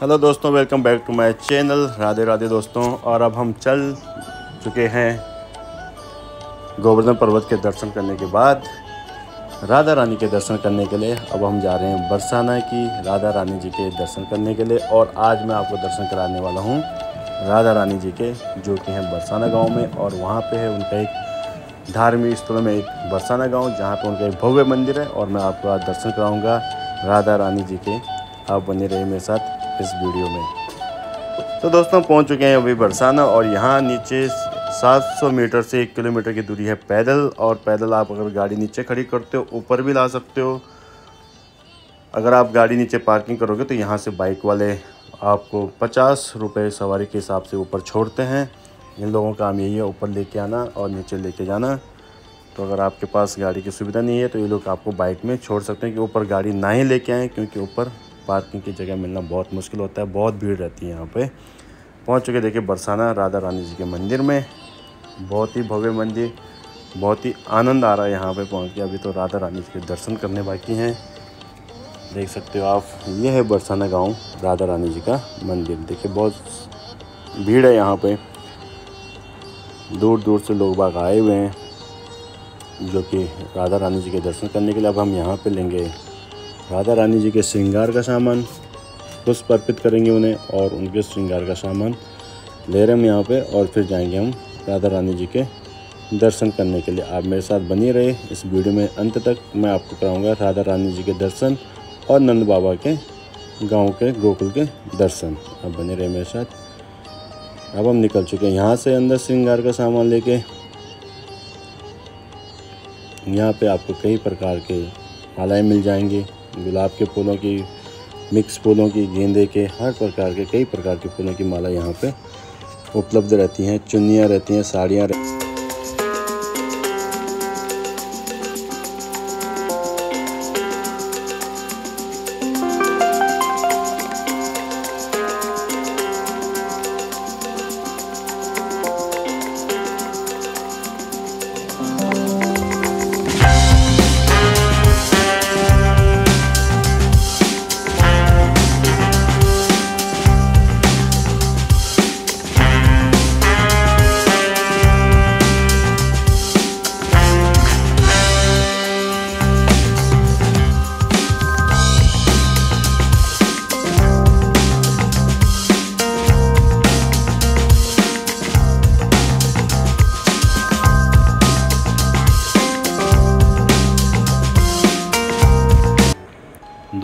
Hello दोस्तों welcome back to my channel Radhe Radhe, दोस्तों, और अब हम चल चुके हैं गोवर्धन पर्वत के दर्शन करने के बाद, राधा रानी के दर्शन करने के लिए। अब हम जा रहे हैं बरसाना की, राधा रानी जी के दर्शन करने के लिए, और आज मैं आपको दर्शन कराने वाला हूँ राधा रानी जी के, जो कि हैं बरसाना गाँव में, और वहाँ पे है उनका एक धार्मिक स्थलों में एक बरसाना गाँव, जहाँ पे उनका एक भव्य मंदिर है, और मैं आपको आज दर्शन कराऊँगा राधा रानी जी के। आप बने रहे मेरे साथ। इस वीडियो में। तो दोस्तों पहुँच चुके हैं अभी बरसाना और यहाँ नीचे 700 मीटर से एक किलोमीटर की दूरी है पैदल और पैदल आप अगर गाड़ी नीचे खड़ी करते हो, ऊपर भी ला सकते हो। अगर आप गाड़ी नीचे पार्किंग करोगे तो यहाँ से बाइक वाले आपको पचास रुपये सवारी के हिसाब से ऊपर छोड़ते हैं। इन लोगों का काम यही है, ऊपर लेके आना और नीचे लेके जाना। तो अगर आपके पास गाड़ी की सुविधा नहीं है तो ये लोग आपको बाइक में छोड़ सकते हैं कि ऊपर गाड़ी ना ही लेके आएँ, क्योंकि ऊपर पार्किंग की जगह मिलना बहुत मुश्किल होता है, बहुत भीड़ रहती है यहाँ पे। पहुँच चुके देखिए बरसाना, राधा रानी जी के मंदिर में। बहुत ही भव्य मंदिर, बहुत ही आनंद आ रहा है यहाँ पे पहुँच के। अभी तो राधा रानी जी के दर्शन करने बाकी हैं। देख सकते हो आप, ये है बरसाना गाँव, राधा रानी जी का मंदिर। देखिए बहुत भीड़ है यहाँ पे। दूर दूर से लोग बाग आए हुए हैं, जो कि राधा रानी जी के दर्शन करने के लिए। अब हम यहाँ पे लेंगे। राधा रानी जी के श्रृंगार का सामान पुष्प अर्पित करेंगे उन्हें और उनके श्रृंगार का सामान ले रहे हम यहाँ पे और फिर जाएँगे हम राधा रानी जी के दर्शन करने के लिए। आप मेरे साथ बनी रहे। इस वीडियो में अंत तक मैं आपको कराऊँगा राधा रानी जी के दर्शन और नंद बाबा के गाँव के, गोकुल के दर्शन। आप बने रहे मेरे साथ। अब हम निकल चुके हैं यहाँ से अंदर श्रृंगार का सामान लेके। यहाँ पे आपको कई प्रकार के मालाएँ मिल जाएँगी। गुलाब के फूलों की मिक्स फूलों की, गेंदे के, हर प्रकार के, कई प्रकार के फूलों की माला यहाँ पे उपलब्ध रहती हैं चुनियाँ रहती हैं, साड़ियाँ रहती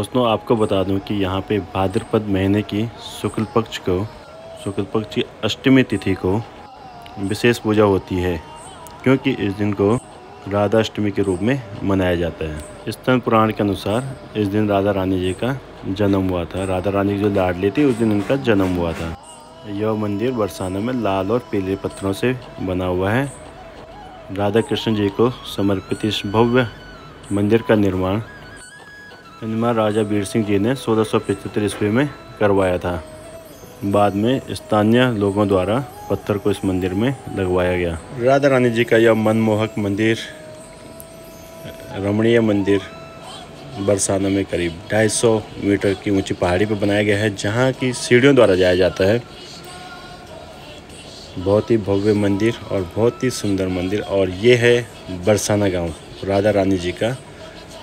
दोस्तों, आपको बता दूँ कि यहाँ पे भाद्रपद महीने की शुक्ल पक्ष को, शुक्ल पक्ष की अष्टमी तिथि को विशेष पूजा होती है, क्योंकि इस दिन को राधा अष्टमी के रूप में मनाया जाता है। स्तन पुराण के अनुसार इस दिन राधा रानी जी का जन्म हुआ था। राधा रानी जो लाडली थी, उस दिन इनका जन्म हुआ था। यह मंदिर बरसाना में लाल और पीले पत्थरों से बना हुआ है। राधा कृष्ण जी को समर्पित इस भव्य मंदिर का निर्माण निर्माण राजा वीर सिंह जी ने सोलह सौ पचहत्तर ईस्वी में करवाया था। बाद में स्थानीय लोगों द्वारा पत्थर को इस मंदिर में लगवाया गया। राधा रानी जी का यह मनमोहक मंदिर, रमणीय मंदिर, बरसाना में करीब 250 मीटर की ऊँची पहाड़ी पर बनाया गया है, जहाँ की सीढ़ियों द्वारा जाया जाता है। बहुत ही भव्य मंदिर और बहुत ही सुंदर मंदिर और ये है बरसाना गाँव। राधा रानी जी का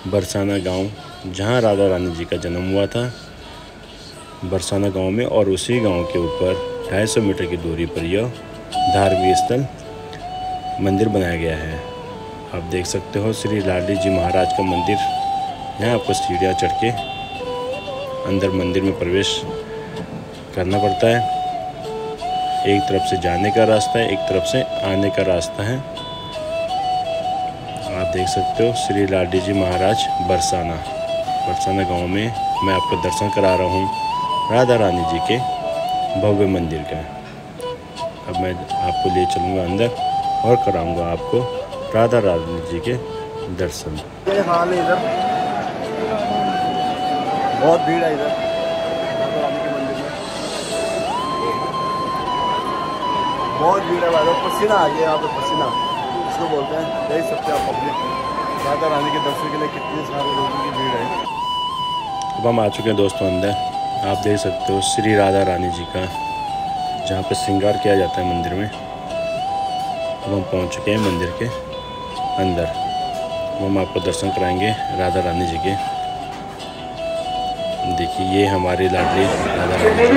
बरसाना गाँव जहाँ राधा रानी जी का जन्म हुआ था, बरसाना गाँव में और उसी गाँव के ऊपर 250 मीटर की दूरी पर यह धार्मिक स्थल मंदिर बनाया गया है। आप देख सकते हो श्री लाडली जी महाराज का मंदिर। यहाँ आपको सीढ़ियाँ चढ़ के अंदर मंदिर में प्रवेश करना पड़ता है। एक तरफ़ से जाने का रास्ता है, एक तरफ़ से आने का रास्ता है। आप देख सकते हो श्री लाडी जी महाराज बरसाना। बरसाना गाँव में मैं आपको दर्शन करा रहा हूँ राधा रानी जी के भव्य मंदिर का। अब मैं आपको ले चलूँगा अंदर और कराऊँगा आपको राधा रानी जी के दर्शन। बहुत भीड़ है इधर। बहुत भीड़ है भाई। पसीना आ गया यहाँ पे, पसीना। इसको बोलते हैं देख सकते हैं आप पब्लिक राधा रानी के दर्शन के लिए कितने सारे लोगों की भीड़ है। अब हम आ चुके हैं दोस्तों अंदर। आप देख सकते हो श्री राधा रानी जी का, जहाँ पर श्रृंगार किया जाता है मंदिर में। अब हम पहुँच चुके हैं मंदिर के अंदर। अब हम आपको दर्शन कराएँगे राधा रानी जी के। देखिए, ये हमारी लाडली राधा रानी जी।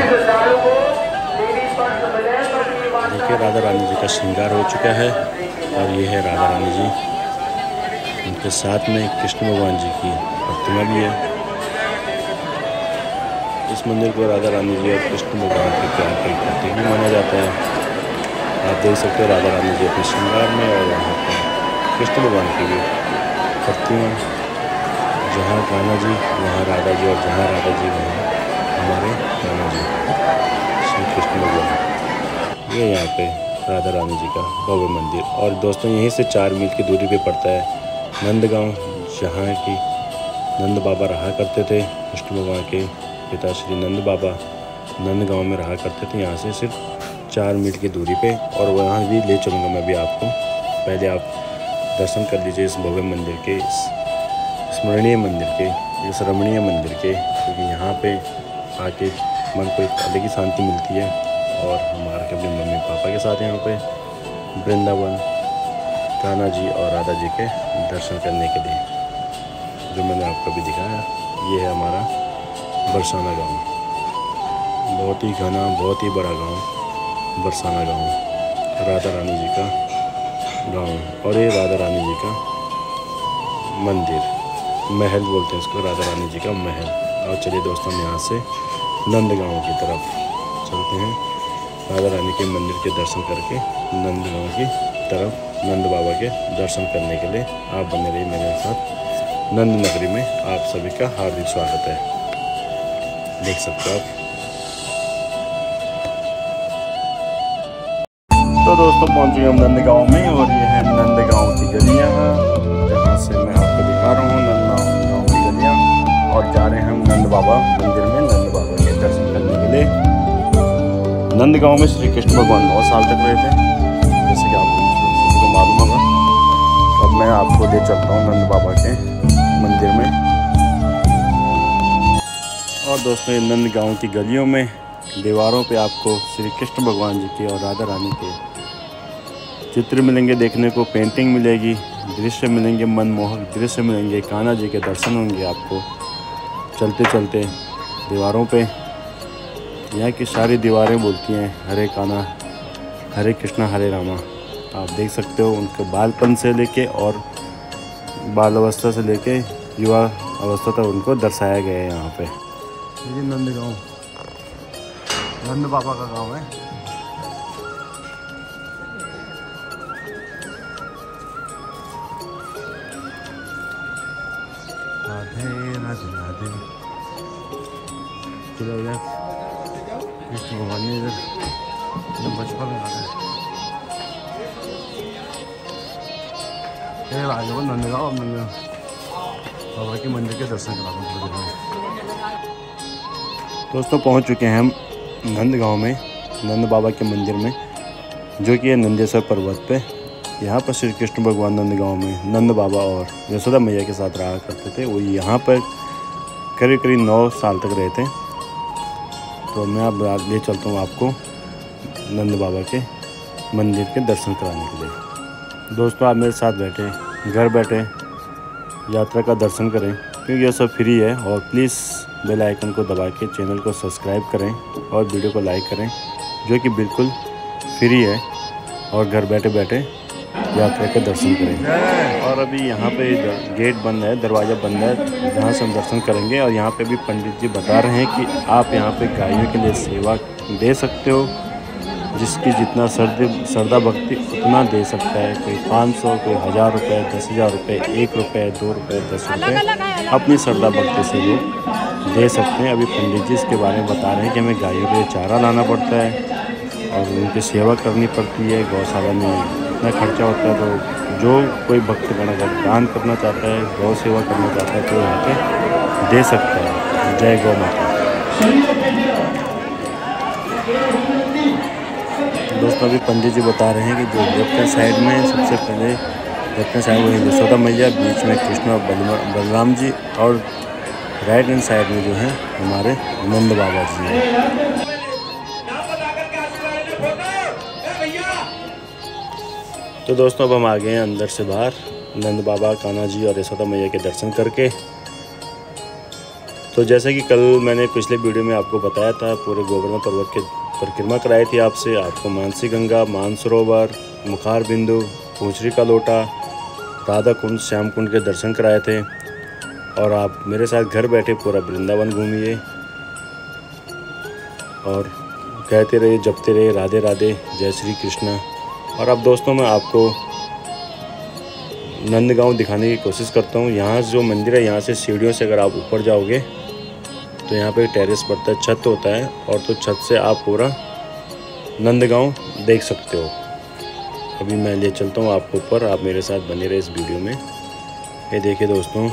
देखिए, राधा रानी जी का श्रृंगार हो चुका है और ये है राधा रानी जी। उनके साथ में कृष्ण भगवान जी की प्रतिमा भी है। इस मंदिर को राधा रानी जी और कृष्ण भगवान के प्यार का प्रतीक भी माना जाता है। आप देख सकते हो राधा रानी जी अपने श्रृंगार में और वहाँ पर कृष्ण भगवान की भी प्रतिमा जहाँ कान्हा जी, वहाँ राधा जी और जहाँ राधा जी वहाँ हमारे कान्हा जी। श्री कृष्ण भगवान। ये यहाँ पे राधा रानी जी का भव्य मंदिर। और दोस्तों, यहीं से चार मील की दूरी पे पड़ता है नंदगांव, जहाँ की नंद बाबा रहा करते थे कृष्ण भगवान के पिता श्री नंद बाबा नंदगांव में रहा करते थे। यहाँ से सिर्फ़ चार मील की दूरी पे और वहाँ भी ले चलूँगा मैं भी आपको। पहले आप दर्शन कर लीजिए इस भव्य मंदिर के, इस स्मरणीय मंदिर के, इस रमणीय मंदिर के, क्योंकि यहाँ पे आके मन को एक अलग ही शांति मिलती है और हमारे के अपने मम्मी पापा के साथ यहाँ पे, वृंदावन कान्हा जी और राधा जी के दर्शन करने के लिए, जो मैंने आपको भी दिखाया। ये है हमारा बरसाना गाँव। बहुत ही घना, बहुत ही बड़ा गाँव, बरसाना गाँव। राधा रानी जी का गाँव और ये राधा रानी जी का मंदिर, महल बोलते हैं इसको, राधा रानी जी का महल। और चलिए दोस्तों, हम यहाँ से नंद गाँव की तरफ़ चलते हैं। राधा रानी के मंदिर के दर्शन करके नंद गाँव की तरफ़, नंद बाबा के दर्शन करने के लिए आप बने रहिए मेरे साथ। नंद नगरी में आप सभी का हार्दिक स्वागत है। देख सकते हो आप। तो दोस्तों, पहुँच गए हम नंदगांव में और ये है नंदगांव की गलियाँ, जहाँ से मैं आपको दिखा रहा हूँ नंदगांव की गलियाँ। और जा रहे हैं हम नंद बाबा मंदिर में, नंद बाबा के दर्शन करने के लिए। नंदगांव में श्री कृष्ण भगवान नौ साल तक रहे थे, जैसे कि आपको मालूम होगा। अब मैं आपको ले चलता हूँ नंद बाबा के मंदिर में। और दोस्तों ये नंद गाँव की गलियों में, दीवारों पे आपको श्री कृष्ण भगवान जी के और राधा रानी के चित्र मिलेंगे देखने को पेंटिंग मिलेगी, दृश्य मिलेंगे, मनमोहक दृश्य मिलेंगे, कान्हा जी के दर्शन होंगे आपको। चलते चलते दीवारों पे, यहाँ की सारी दीवारें बोलती हैं, हरे कान्हा, हरे कृष्णा, हरे रामा। आप देख सकते हो उनके बालपन से लेके और बाल अवस्था से लेके युवा अवस्था तक उनको दर्शाया गया है यहाँ पे। ये नंद गाँव नंद बाबा का गाँव है राधे राधे राधे चलो यार कृष्ण भगवान ने इधर इधर बचपन में रखा है आगे वो नंदगांव अब नंद बाबा के मंदिर के दर्शन करा दूँ थोड़ी देर में दोस्तों, पहुँच चुके हैं हम नंद गाँव में, नंद बाबा के मंदिर में, जो कि है नंदेश्वर पर्वत पे। यहाँ पर श्री कृष्ण भगवान नंद गाँव में नंद बाबा और यशोदा मैया के साथ रहा करते थे। वो यहाँ पर करीब करीब नौ साल तक रहे थे। तो मैं अब ले चलता हूँ आपको नंद बाबा के मंदिर के दर्शन कराने के लिए। दोस्तों, आप मेरे साथ बैठे, घर बैठे, यात्रा का दर्शन करें। क्योंकि यह सब फ्री है और प्लीज़ बेल आइकन को दबा के चैनल को सब्सक्राइब करें और वीडियो को लाइक करें, जो कि बिल्कुल फ्री है और घर बैठे बैठे यात्रा के दर्शन करें। और अभी यहाँ पे गेट बंद है, दरवाज़ा बंद है, जहाँ से हम दर्शन करेंगे और यहाँ पे भी पंडित जी बता रहे हैं कि आप यहाँ पे गायों के लिए सेवा दे सकते हो, जिसकी जितना सर्दी श्रद्धा भक्ति उतना दे सकता है। कोई पाँच सौ, कोई हज़ार रुपये दस हज़ार रुपये एक रुपये दो रुपये दस रुपये अपनी श्रद्धा भक्ति से वो दे सकते हैं। अभी पंडित जी इसके बारे में बता रहे हैं कि हमें गायों के लिए चारा लाना पड़ता है और उनकी सेवा करनी पड़ती है। गौशाला में इतना खर्चा होता है तो जो कोई भक्तगण अगर दान करना चाहता है, गौ सेवा करना चाहता है तो यहाँ पे दे सकता है। जय गौ माता। दोस्तों, अभी पंडित जी बता रहे हैं कि जो दक्षिण साइड में सबसे पहले दक्षिण साइड वही यशोदा मैया बीच में कृष्ण बलराम जी और राइट हैंड साइड में जो है हमारे नंद बाबा जी हैं। तो दोस्तों, अब हम आ गए हैं अंदर से बाहर, नंद बाबा, कान्हा जी और यशोदा मैया के दर्शन करके। तो जैसे कि कल मैंने पिछले वीडियो में आपको बताया था, पूरे गोवर्धन पर्वत के परिक्रमा कराई थी आपसे, आपको मानसी गंगा मानसरोवर मुखार बिंदु पूछरी का लोटा राधा कुंड, श्याम कुंड के दर्शन कराए थे और आप मेरे साथ घर बैठे पूरा वृंदावन घूमिए और कहते रहे जपते रहे राधे राधे, जय श्री कृष्णा। और अब दोस्तों मैं आपको नंदगांव दिखाने की कोशिश करता हूँ। यहाँ जो मंदिर है, यहाँ से सीढ़ियों से अगर आप ऊपर जाओगे तो यहाँ पे टेरेस पड़ता है छत होता है और तो छत से आप पूरा नंदगांव देख सकते हो। अभी मैं ले चलता हूँ आपको ऊपर। आप मेरे साथ बने रहे इस वीडियो में। ये देखिए दोस्तों,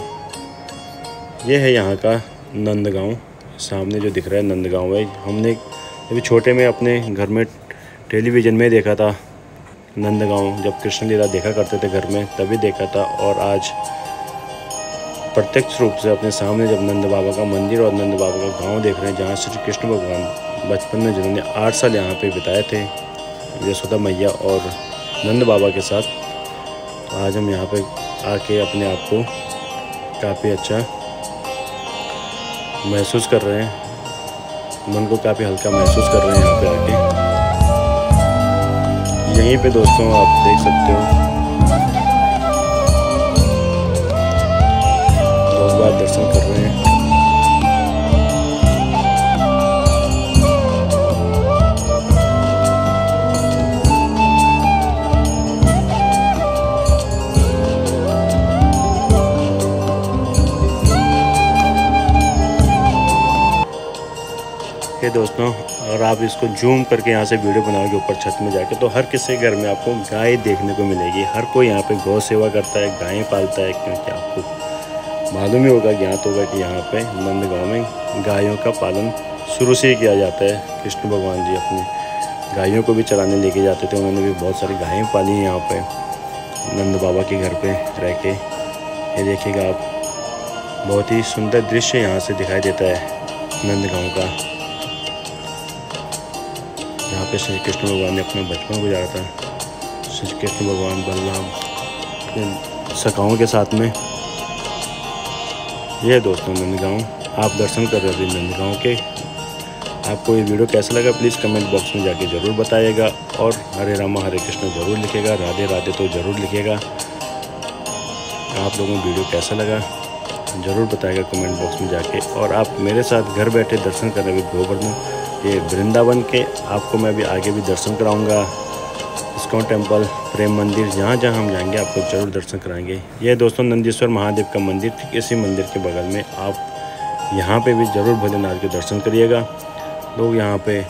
ये है यहाँ का नंदगांव। सामने जो दिख रहा है नंदगांव है। हमने अभी छोटे में अपने घर में टेलीविज़न में देखा था नंदगांव। जब कृष्ण लीला देखा करते थे घर में, तभी देखा था। और आज प्रत्यक्ष रूप से अपने सामने जब नंद बाबा का मंदिर और नंद बाबा का गाँव देख रहे हैं, जहाँ श्री कृष्ण भगवान बचपन में जिन्होंने आठ साल यहाँ पे बिताए थे यशोदा मैया और नंद बाबा के साथ। तो आज हम यहाँ पे आके अपने आप को काफ़ी अच्छा महसूस कर रहे हैं। मन को काफ़ी हल्का महसूस कर रहे हैं यहाँ पे आके। यहीं पे दोस्तों आप देख सकते हो। लोग बात दर्शन कर रहे हैं। ये दोस्तों अगर आप इसको जूम करके यहाँ से वीडियो बनाओगे ऊपर छत में जाके तो हर किसी घर में आपको गाय देखने को मिलेगी। हर कोई यहाँ पे गौ सेवा करता है, गायें पालता है, क्योंकि आपको मालूम ही होगा, ज्ञात होगा कि यहाँ पे नंदगांव में गायों का पालन शुरू से ही किया जाता है। कृष्ण भगवान जी अपने गायों को भी चराने लेके जाते थे, उन्होंने भी बहुत सारी गायें पाली हैं यहाँ पर नंद बाबा के घर पर रह के ये देखिएगा आप, बहुत ही सुंदर दृश्य यहाँ से दिखाई देता है नंदगांव का। पे श्री कृष्ण भगवान ने अपना बचपन गुजारा था। श्री कृष्ण भगवान बलराम सखाओं के साथ में ये दोस्तों नंदगांव, आप दर्शन कर रहे थे नंदगांव के। आपको ये वीडियो कैसा लगा प्लीज़ कमेंट बॉक्स में जाके ज़रूर बताइएगा और हरे रामा हरे कृष्ण ज़रूर लिखेगा, राधे राधे तो ज़रूर लिखेगा। आप लोगों को वीडियो कैसा लगा ज़रूर बताएगा कमेंट बॉक्स में जाके। और आप मेरे साथ घर बैठे दर्शन कर रहे गोवर्धन ये वृंदावन के, आपको मैं भी आगे भी दर्शन कराऊँगा। इस्कॉन टेंपल प्रेम मंदिर, जहाँ जहाँ हम जाएँगे, आपको ज़रूर दर्शन कराएँगे। यह दोस्तों नंदीश्वर महादेव का मंदिर, ठीक इसी मंदिर के बगल में। आप यहाँ पे भी ज़रूर भोलेनाथ के दर्शन करिएगा। लोग यहाँ पे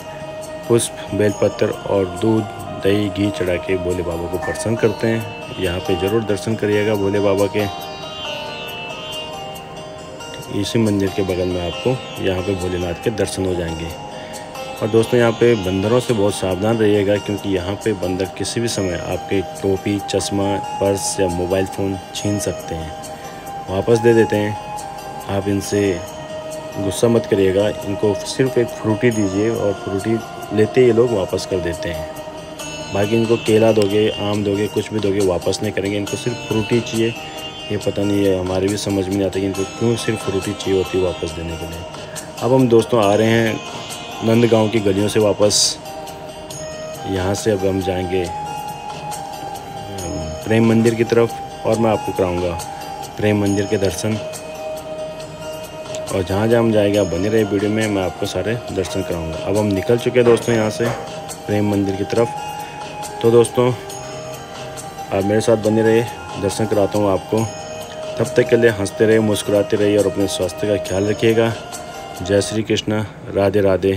पुष्प, बेलपत्र और दूध, दही, घी चढ़ा के भोले बाबा को प्रसन्न करते हैं। यहाँ पे ज़रूर दर्शन करिएगा भोले बाबा के। इसी मंदिर के बगल में आपको यहाँ पे भोलेनाथ के दर्शन हो जाएँगे। और दोस्तों, यहाँ पे बंदरों से बहुत सावधान रहिएगा, क्योंकि यहाँ पे बंदर किसी भी समय आपके टोपी, चश्मा, पर्स या मोबाइल फ़ोन छीन सकते हैं। वापस दे देते हैं। आप इनसे गुस्सा मत करिएगा। इनको सिर्फ़ एक फ्रूटी दीजिए और फ्रूटी लेते ये लोग वापस कर देते हैं। बाकी इनको केला दोगे, आम दोगे, कुछ भी दोगे, वापस नहीं करेंगे। इनको सिर्फ़ फ्रूटी चाहिए। ये पता नहीं है हमारे भी समझ में नहीं आता कि इनको क्यों सिर्फ़ फ्रूटी चाहिए होती है वापस देने के लिए। अब हम दोस्तों आ रहे हैं नंदगांव की गलियों से वापस यहाँ से अब हम जाएँगे प्रेम मंदिर की तरफ़ और मैं आपको कराऊँगा प्रेम मंदिर के दर्शन। और जहाँ जहाँ हम जाएँगे, आप बने रहे वीडियो में, मैं आपको सारे दर्शन कराऊँगा। अब हम निकल चुके हैं दोस्तों यहाँ से प्रेम मंदिर की तरफ़। तो दोस्तों, आप मेरे साथ बने रहे दर्शन कराता हूँ आपको। तब तक के लिए हँसते रहे मुस्कुराते रहिए और अपने स्वास्थ्य का ख्याल रखिएगा। जय श्री कृष्ण राधे राधे।